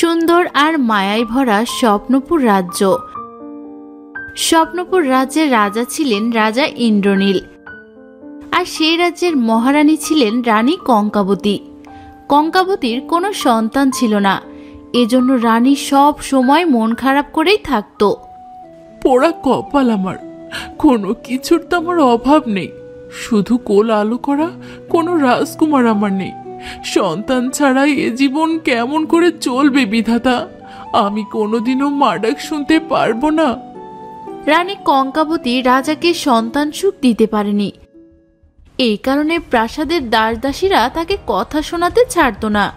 সুন্দর আর মায়ায় ভরা স্বপ্নপুর রাজ্য। স্বপ্নপুর রাজ্যের রাজা ছিলেন রাজা ইন্দ্রনীল। আর সেই রাজ্যের মহারানী ছিলেন রানী কঙ্কাবতী। কঙ্কাবতীর কোনো সন্তান ছিল না। এজন্য রানী সব সময় মন খারাপ করেই থাকত। পোড়া কপাল আমার। কোনো কিছুর তো আমার অভাব নেই। শুধু কোল আলো করা, কোনো রাজকুমার আমার নেই। সন্তান ছাড়া এ জীবন কেমন করে চলবে, বিধাতা? আমি কোনোদিনও মাডাক শুনতে পারব না। রানী কঙ্কাবতী রাজাকে সন্তান সুখ দিতে পারেনি। এই কারণে প্রাসাদের দাসদাসীরা তাকে কথা শোনাতে ছাড়তো না।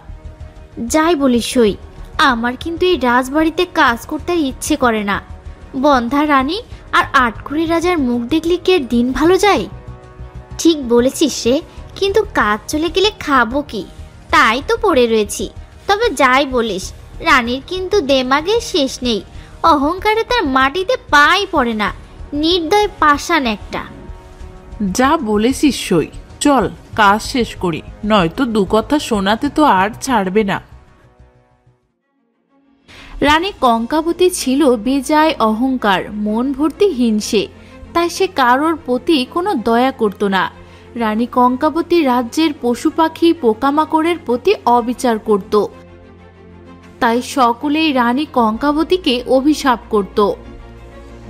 যাই বলিস, সই, আমার কিন্তু এই রাজবাড়িতে কাজ করতে ইচ্ছে করে না। বন্ধা রানী আর আটকুড়ি রাজার মুখ দেখলে কি দিন ভালো যায়? ঠিক বলেছিস সে কিন্তু কাজ চলে গেলে খাব কি? তাই তো পড়ে রয়েছি। তবে যাই বলিস রানীর কিন্তু দেমাগে শেষ নেই। অহংকারে তার মাটিতে পাই পড়ে না। নির্দয় পাষাণ একটা। যা বলেছিস সই। চল কাজ শেষ করি। নয়তো দু কথা শোনাতে তো আর ছাড়বে না। রানী কঙ্কাবতী ছিল বেজায় অহংকার মন ভর্তি হিংসে। তাই সে কারোর প্রতি কোনো দয়া করত না। রানী কঙ্কাবতী রাজ্যের পশু পাখি পোকামাকড়ের প্রতি অবিচার করত। তাই সকলেই রানী কঙ্কাবতীকে অভিশাপ করত।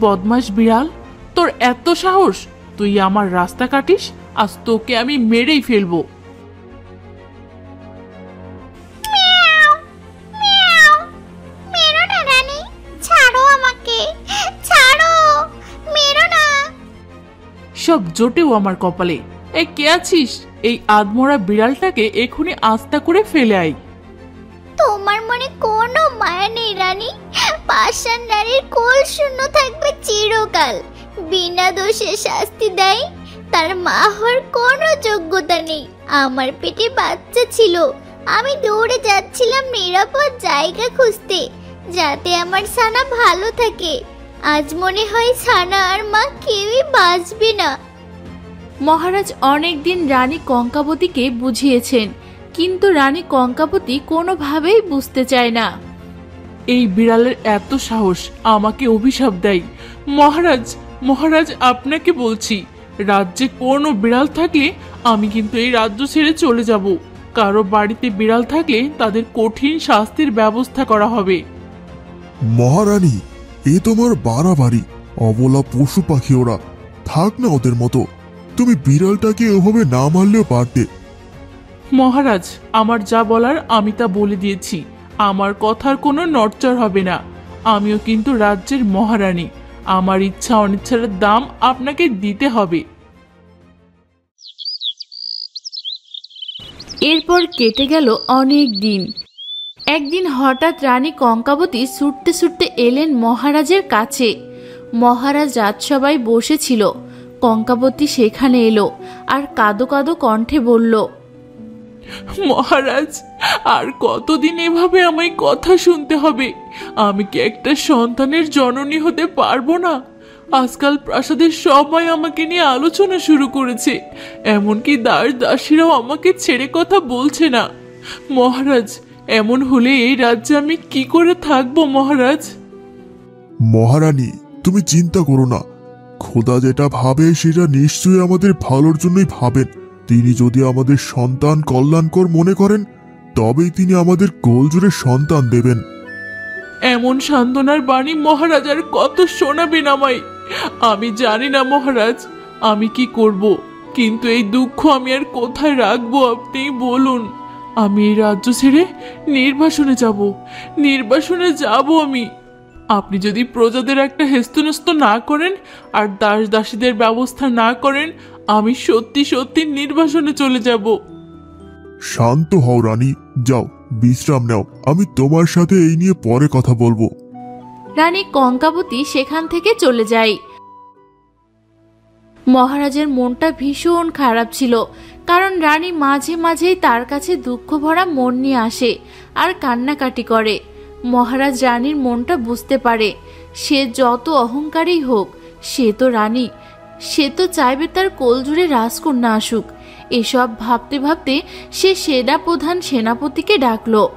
বদমাস বিড়াল তোর এত সাহস? তুই আমার রাস্তা কাটিস আজ তোকে আমি মেরেই ফেলব। সব জোটেও আমার কপালে। এ কে আছিস? এই আদমরা বিড়ালটাকে এখনই আস্তা করে ফেলে আই তোমার মনে কোনো মায়া নেই, রানী? পাষাণ নারীর কোল শূন্য থাকবে চিরকাল। বিনা দোষে শাস্তি দেয়, তার মা হওয়ার কোনো যোগ্যতা নেই। আমার পেটে বাচ্চা ছিল। আমি দৌড়ে যাচ্ছিলাম নিরাপদ জায়গা খুঁজতে, যাতে আমার সানা ভালো থাকে। আজ মনে হয় সানা আর মা কেউই বাঁচবে না। মহারাজ অনেকদিন রানী কঙ্কাবতীকে বুঝিয়েছেন কিন্তু রানী কঙ্কাবতী কোনোভাবেই বুঝতে চায় না। এই বিড়ালের এত সাহস আমাকে অভিশাপ দেয়। মহারাজ মহারাজ আপনাকে বলছি রাজ্যে কোনো বিড়াল থাকলে আমি কিন্তু এই রাজ্য ছেড়ে চলে যাব। কারও বাড়িতে বিড়াল থাকলে তাদের কঠিন শাস্তির ব্যবস্থা করা হবে। মহারানী এ তোমার বাড়াবাড়ি। অবলা পশু পাখি ওরা থাক না ওদের মতো। তুমি বিড়ালটাকে ওভাবে না মারলেও পারতে। মহারাজ আমার যা বলার আমি তা বলে দিয়েছি। আমার কথার কোনো নড়চড় হবে না। আমিও কিন্তু রাজ্যের মহারানী। আমার ইচ্ছা অনিচ্ছার দাম আপনাকে দিতে হবে। এরপর কেটে গেল অনেক দিন। একদিন হঠাৎ রানী কঙ্কাবতী ছুটতে ছুটতে এলেন মহারাজের কাছে। মহারাজ রাজসভায় বসেছিল। কঙ্কাবতী সেখানে এলো আর কাদো কাদো কণ্ঠে বলল মহারাজ আর কতদিন এভাবে আমায় কথা শুনতে হবে? আমি কি একটা সন্তানের জননী হতে পারব না? আজকাল প্রাসাদের সবাই আমাকে নিয়ে আলোচনা শুরু করেছে। এমনকি দাস দাসীরাও আমাকে ছেড়ে কথা বলছে না। মহারাজ এমন হলে এই রাজ্যে আমি কি করে থাকব মহারাজ? মহারানী তুমি চিন্তা করো না। খোদা যেটা ভাবে, সেটা নিশ্চয়ই আমাদের ভালোর জন্যই ভাবেন। তিনি যদি আমাদের সন্তান কল্যাণকর মনে করেন, তবেই তিনি আমাদের গোলজোরে সন্তান দেবেন। এমন সান্ত্বনার বাণী মহারাজ আর কত শোনাবেন আমায়। আমি জানি না মহারাজ, আমি কি করব, কিন্তু এই দুঃখ আমি আর কোথায় রাখব আপনি বলুন। আমি এই রাজ্য ছেড়ে নির্বাসনে যাব নির্বাসনে যাব আমি। আপনি যদি প্রজাদের একটা হেস্তনস্ত না করেন আর দাস দাসীদের ব্যবস্থা না করেন আমি সত্যি সত্যি নির্বাসনে চলে যাব। শান্ত হও রানী। যাও বিশ্রাম নাও। আমি তোমার সাথে এই নিয়ে পরে কথা বলব। রানী কঙ্কাবতী সেখান থেকে চলে যায়। মহারাজের মনটা ভীষণ খারাপ ছিল কারণ রানী মাঝে মাঝেই তার কাছে দুঃখ ভরা মন নিয়ে আসে আর কান্নাকাটি করে। মহারাজ রানীর মনটা বুঝতে পারে। সে যত অহংকারী হোক সে তো রানী। সে তো চাইবে তার কোলজুড়ে রাজকন্যা আসুক। এসব ভাবতে ভাবতে সে সেনা প্রধান সেনাপতিকে ডাকলো।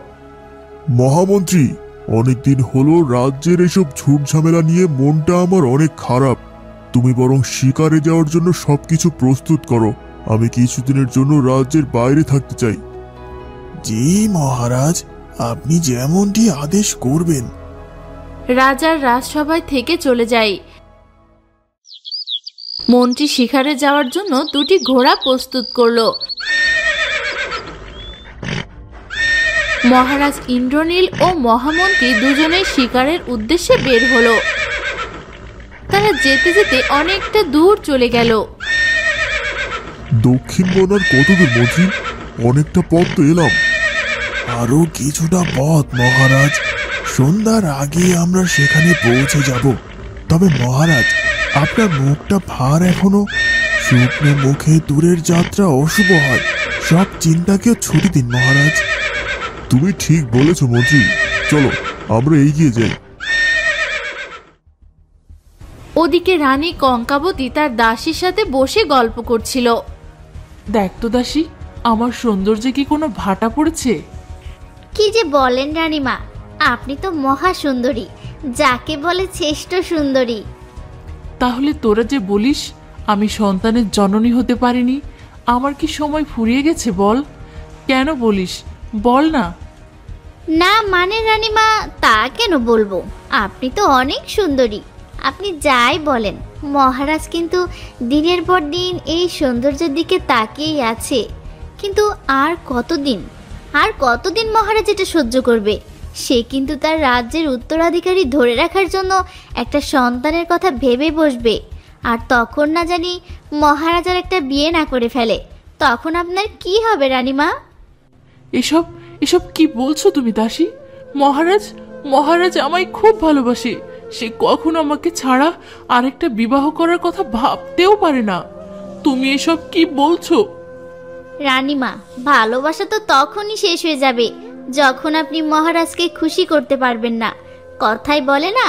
মহামন্ত্রী অনেকদিন হলো রাজ্যের এসব ঝুট ঝামেলা নিয়ে মনটা আমার অনেক খারাপ। তুমি বরং শিকারে যাওয়ার জন্য সবকিছু প্রস্তুত করো। আমি কিছুদিনের জন্য রাজ্যের বাইরে থাকতে চাই। জি মহারাজ আপনি যেমনটি আদেশ করবেন। রাজার রাজসভায় থেকে চলে যায় মন্ত্রী শিকারে যাওয়ার জন্য দুটি ঘোড়া প্রস্তুত করল। মহারাজ ইন্দ্রনীল ও মহামন্ত্রী দুজনেই শিকারের উদ্দেশ্যে বের হলো। তারা যেতে যেতে অনেকটা দূর চলে গেল। দক্ষিণ বনার কতদূর মন্ত্রী? অনেকটা পথ তো এলাম। আরও কিছুটা পথ মহারাজ। সন্ধ্যার আগে আমরা সেখানে পৌঁছে যাব। তবে মহারাজ আপনার মুখটা ভার এখনও? শুকনো মুখে দূরের যাত্রা অশুভ হয়। সব চিন্তাকেও ছুটি দিন মহারাজ। তুমি ঠিক বলেছ মন্ত্রী। চলো আমরা এগিয়ে যাই। ওদিকে রানী কঙ্কাবতী তার দাসীর সাথে বসে গল্প করছিল। দেখ তো দাসী আমার সৌন্দর্যে কি কোনো ভাটা পড়েছে? কি যে বলেন রানীমা আপনি তো মহা সুন্দরী যাকে বলে শ্রেষ্ঠ সুন্দরী। তাহলে তোরা যে বলিস আমি সন্তানের জননী হতে পারিনি আমার কি সময় ফুরিয়ে গেছে বল? কেন বলিস? বল না। না মানে রানীমা তা কেন বলব? আপনি তো অনেক সুন্দরী। আপনি যাই বলেন মহারাজ কিন্তু দিনের পর দিন এই সৌন্দর্যের দিকে তাকিয়েই আছে। কিন্তু আর কতদিন? আর কতদিন মহারাজ এটা সহ্য করবে? সে কিন্তু তার রাজ্যের উত্তরাধিকারী ধরে রাখার জন্য একটা সন্তানের কথা ভেবে বসবে। আর তখন না জানি মহারাজার একটা বিয়ে না করে ফেলে। তখন আপনার কি হবে, রানীমা? এসব এসব কি বলছো তুমি, দাসী? মহারাজ মহারাজ আমায় খুব ভালোবাসে। সে কখনো আমাকে ছাড়া আরেকটা বিবাহ করার কথা ভাবতেও পারে না। তুমি এসব কি বলছো? রানীমা, ভালোবাসা তো তখনই শেষ হয়ে যাবে, যখন আপনি মহারাজকে খুশি করতে পারবেন না। কথাই বলে না,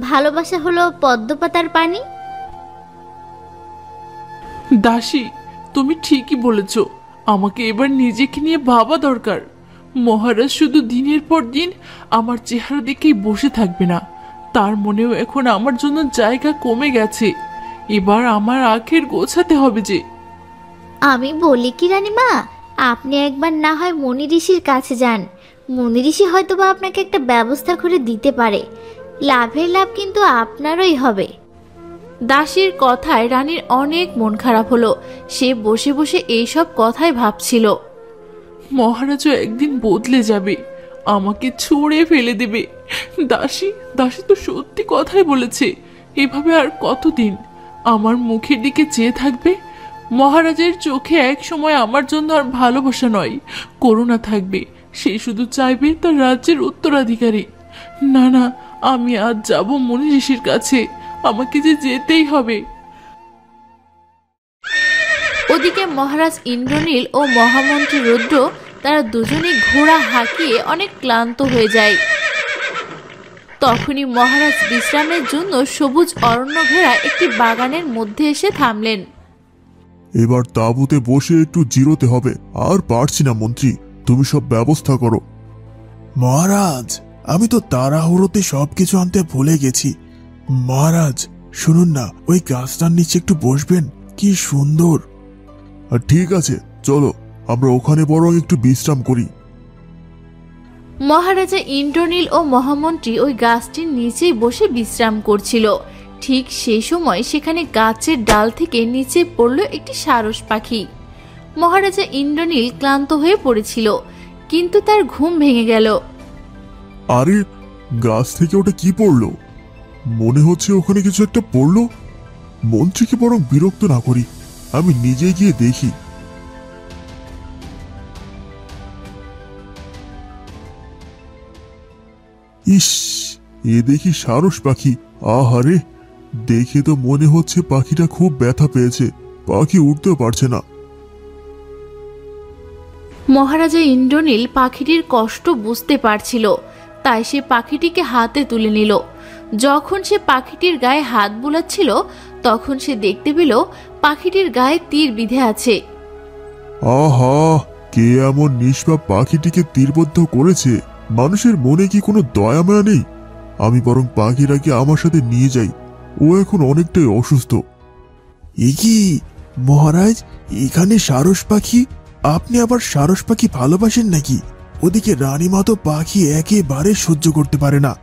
ভালোবাসা হলো পদ্মপাতার পানি। দাসী, তুমি ঠিকই বলেছ, আমাকে এবার নিজেকে নিয়ে ভাবা দরকার। মহারাজ শুধু দিনের পর দিন আমার চেহারা দেখেই বসে থাকবে না, তার মনেও এখন আমার জন্য জায়গা কমে গেছে। এবার আমার আখের গোছাতে হবে যে আমি বলি কি রানীমা আপনি একবার না হয় মনি ঋষির কাছে যান। মনি ঋষি হয়তো বা আপনাকে একটা ব্যবস্থা করে দিতে পারে। লাভের লাভ কিন্তু আপনারই হবে। দাসীর কথায় রানীর অনেক মন খারাপ হলো। সে বসে বসে এইসব কথাই ভাবছিল। মহারাজও একদিন বদলে যাবে। আমাকে ছুঁড়ে ফেলে দেবে। দাসী দাসী তো সত্যি কথাই বলেছে। এভাবে আর কতদিন? আমার মুখের দিকে চেয়ে থাকবে? মহারাজের চোখে এক সময় আমার জন্য আর ভালোবাসা নয়। করুণা থাকবে। সে শুধু চাইবে তার রাজ্যের উত্তরাধিকারী। না না, আমি আজ যাব মনি ঋষির কাছে। আমাকে যে যেতেই হবে। ওদিকে মহারাজ ইন্দ্রনীল ও মহামন্ত্রী রুদ্র তারা দুজনে ঘোড়া হাঁকিয়ে অনেক ক্লান্ত হয়ে যায়। তখনই মহারাজ বিশ্রামের জন্য সবুজ অরণ্য ঘেরা একটি বাগানের মধ্যে এসে থামলেন। এবার তাঁবুতে বসে একটু জিরোতে হবে। আর পারছি না মন্ত্রী। তুমি সব ব্যবস্থা করো। মহারাজ আমি তো তাড়াহুড়োতে সবকিছু আনতে ভুলে গেছি। মহারাজ শুনুন না ওই গাছটার নিচে একটু বসবেন? কি সুন্দর। ঠিক আছে চলো আমরা ওখানে বরং একটু বিশ্রাম করি। মহারাজা ইন্দ্রনীল ও মহামন্ত্রী ওই গাছটির নিচেই বসে বিশ্রাম করছিল। ঠিক সেই সময় সেখানে গাছের ডাল থেকে নিচে পড়ল একটি সারস পাখি। মহারাজা ইন্দ্রনীল ক্লান্ত হয়ে পড়েছিল, কিন্তু তার ঘুম ভেঙে গেল। আরে, গাছ থেকে ওটা কি পড়ল? মনে হচ্ছে ওখানে কিছু একটা পড়ল। মন্ত্রীকে বরং বিরক্ত না করি, আমি নিজে গিয়ে দেখি। ইস, এ দেখি সারস পাখি, আহারে! দেখে তো মনে হচ্ছে পাখিটা খুব ব্যথা পেয়েছে। পাখি উঠতেও পারছে না। মহারাজা ইন্দ্রনীল পাখিটির কষ্ট বুঝতে পারছিল। তাই সে পাখিটিকে হাতে তুলে নিল। যখন সে পাখিটির গায়ে হাত বোলাচ্ছিল তখন সে দেখতে পেল পাখিটির গায়ে তীর বিধে আছে। আহা! কে এমন নিষ্পাপ পাখিটিকে তীরবদ্ধ করেছে? মানুষের মনে কি কোনো দয়া মায়া নেই? আমি বরং পাখিটাকে আমার সাথে নিয়ে যাই। ও এখন অনেকটাই অসুস্থ। এ কি মহারাজ এখানে সারস পাখি? আপনি আবার সারস পাখি ভালোবাসেন নাকি? ওদিকে রানীমা তো পাখি একেবারে সহ্য করতে পারে না।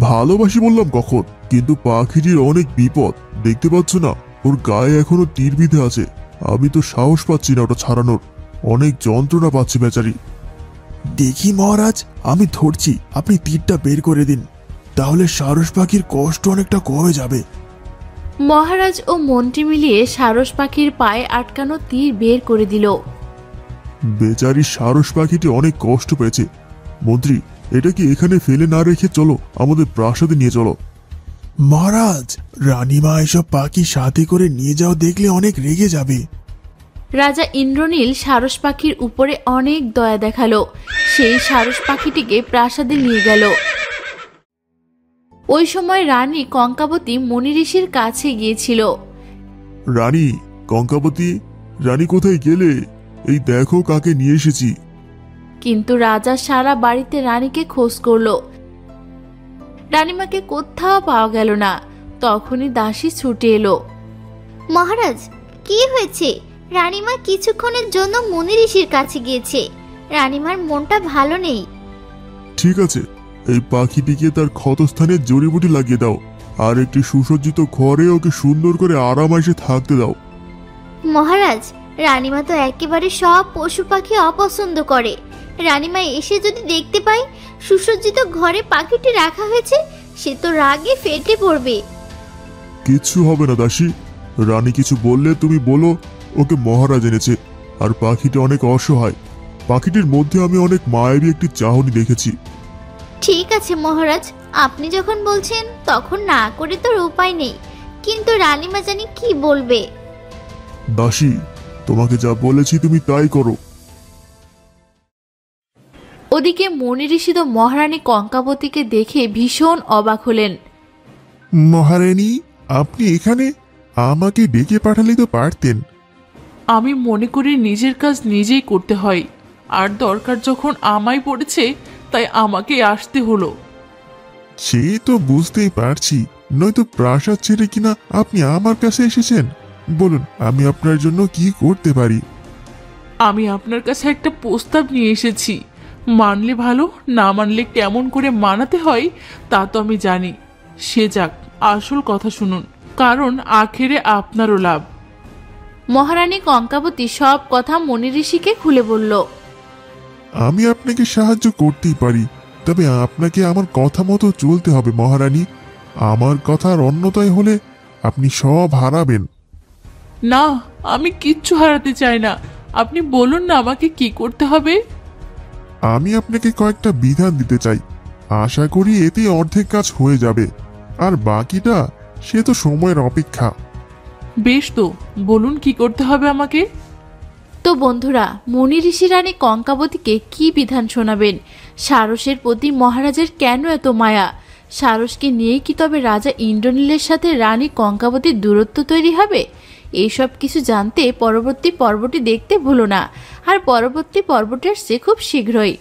ভালোবাসি বললাম কখন কিন্তু পাখিটির অনেক বিপদ দেখতে পাচ্ছ না ওর গায়ে এখনও তীর বিঁধে আছে। আমি তো সাহস পাচ্ছি না ওটা ছাড়ানোর অনেক যন্ত্রণা পাচ্ছি বেচারি। দেখি মহারাজ আমি ধরছি আপনি তীরটা বের করে দিন। তাহলে সারস পাখির কষ্ট অনেকটা কমে যাবে। মহারাজ ও মন্ত্রী মিলিয়ে সারস পাখির পায়ে আটকানো তীর বের করে দিল। বেচারি সারস পাখিটি অনেক কষ্ট পেয়েছে। মন্ত্রী এটা কি এখানে ফেলে না রেখে চলো আমাদের প্রাসাদে নিয়ে চলো। মহারাজ রানীমা এসব পাখি সাথে করে নিয়ে যাও দেখলে অনেক রেগে যাবে। রাজা ইন্দ্রনীল সারস পাখির উপরে অনেক দয়া দেখাল। সেই সারস পাখিটিকে প্রাসাদে নিয়ে গেল। ওই সময় রানী কঙ্কাবতী মণি ঋষির কাছে গিয়েছিল। রানী কঙ্কাবতী রানী কোথায় গেলে? এই দেখো কাকে নিয়ে এসেছি। কিন্তু রাজা সারা বাড়িতে রানীকে খোঁজ করল। রানীমাকে কোথাও পাওয়া গেল না। তখনই দাসী ছুটে এলো। মহারাজ কি হয়েছে? রানীমা কিছুক্ষণের জন্য মুনি ঋষির কাছে গিয়েছে। রানীমার মনটা ভালো নেই। ঠিক আছে এই পাখিটিকে তার ক্ষতস্থানে জড়িবুটি লাগিয়ে দাও আর একটি সুসজ্জিত ঘরে ওকে সুন্দর করে আরামাইসে থাকতে দাও। মহারাজ রানীমা তো একেবারে সব পশু পাখি অপছন্দ করে। রানীমা এসে যদি দেখতে পায় সুসজ্জিত ঘরে পাখিটি রাখা হয়েছে সে তো রাগে ফেটে পড়বে। কিচ্ছু হবে না দাসী। রানী কিছু বললে তুমি বলো ওকে মহারাজ এনেছে আর পাখিটি অনেক অসহায়। পাখিটির মধ্যে আমি অনেক মায়াবী একটি চাহনি দেখেছি। ঠিক আছে মহারাজ। আপনি যখন বলছেন তখন না করে তোর উপায় নেই। কিন্তু রানীমা জানি কি বলবে? দাসী তোমাকে যা বলেছি তুমি তাই করো। ওদিকে মণি ঋষি তো মহারানী কঙ্কাবতীকে দেখে ভীষণ অবাক হলেন। মহারানী আপনি এখানে? আমাকে ডেকে পাঠালে তো পারতেন। আমি মনে করি নিজের কাজ নিজেই করতে হয়। আর দরকার যখন আমায় পড়েছে তাই আমাকে আসতে হলো। সে তো বুঝতেই পারছি নয়তো প্রাসাদ ছেড়ে কিনা আপনি আমার কাছে এসেছেন। বলুন আমি আপনার জন্য কি করতে পারি? আমি আপনার কাছে একটা প্রস্তাব নিয়ে এসেছি। মানলে ভালো না মানলে কেমন করে মানাতে হয় তা তো আমি জানি। সে যাক আসল কথা শুনুন কারণ আখেরে আপনারও লাভ। মহারানী কঙ্কাবতী সব কথা মণি ঋষিকে খুলে বলল। আমি আপনাকে সাহায্য করতেই পারি তবে আপনাকে আমার কথা মতো চলতে হবে মহারানী। আমার কথার অন্যতায় হলে আপনি সব হারাবেন। না আমি কিচ্ছু হারাতে চাই না। আপনি বলুন না আমাকে কি করতে হবে? আমি আপনাকে কয়েকটা বিধান দিতে চাই। আশা করি এতে অর্ধেক কাজ হয়ে যাবে। আর বাকিটা সে তো সময়ের অপেক্ষা। বেশ তো বলুন কি করতে হবে আমাকে? তো বন্ধুরা, মুনি ঋষি রানী কঙ্কাবতীকে কি বিধান শোনাবেন? সারসের প্রতি মহারাজের কেন এত মায়া? সারসকে নিয়েই কি তবে রাজা ইন্দ্রনীলের সাথে রানী কঙ্কাবতীর দূরত্ব তৈরি হবে? এইসব কিছু জানতে পরবর্তী পর্বটি দেখতে ভুলো না। আর পরবর্তী পর্বটি আসছে খুব শীঘ্রই।